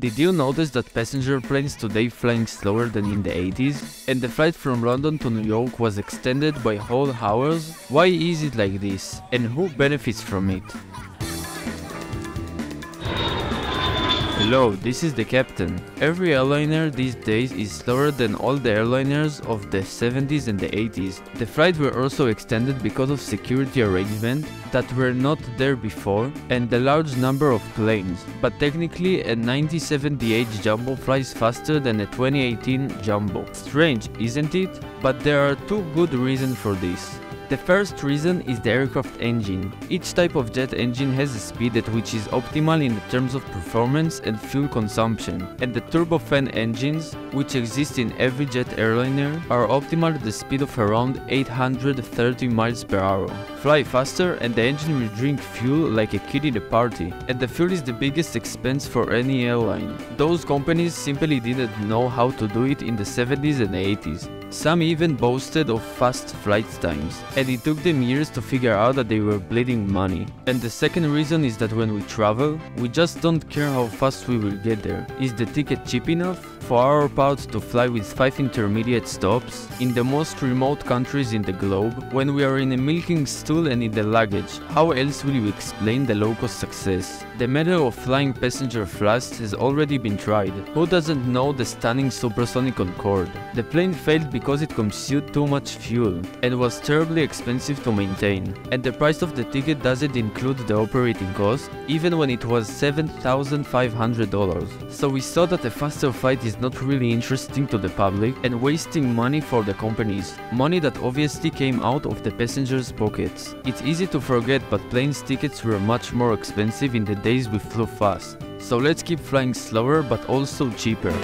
Did you notice that passenger planes today flying slower than in the 80s? And the flight from London to New York was extended by whole hours? Why is it like this? And who benefits from it? Hello, this is the captain. Every airliner these days is slower than all the airliners of the 70s and the 80s. The flights were also extended because of security arrangements that were not there before and the large number of planes. But technically a 9078 Jumbo flies faster than a 2018 Jumbo. Strange, isn't it? But there are two good reasons for this. The first reason is the aircraft engine. Each type of jet engine has a speed at which is optimal in terms of performance and fuel consumption, and the turbofan engines, which exist in every jet airliner, are optimal at the speed of around 830 miles per hour. Fly faster and the engine will drink fuel like a kid in a party, and the fuel is the biggest expense for any airline. Those companies simply didn't know how to do it in the 70s and 80s. Some even boasted of fast flight times, and it took them years to figure out that they were bleeding money. And the second reason is that when we travel, we just don't care how fast we will get there. Is the ticket cheap enough? For our part to fly with 5 intermediate stops in the most remote countries in the globe, when we are in a milking stool and in the luggage, how else will you explain the low-cost success? The matter of flying passenger flights has already been tried. Who doesn't know the stunning supersonic Concorde? The plane failed because it consumed too much fuel and was terribly expensive to maintain. And the price of the ticket doesn't include the operating cost, even when it was $7,500. So we saw that a faster flight not really interesting to the public and wasting money for the companies, money that obviously came out of the passengers' pockets. It's easy to forget but planes tickets were much more expensive in the days we flew fast. So let's keep flying slower but also cheaper.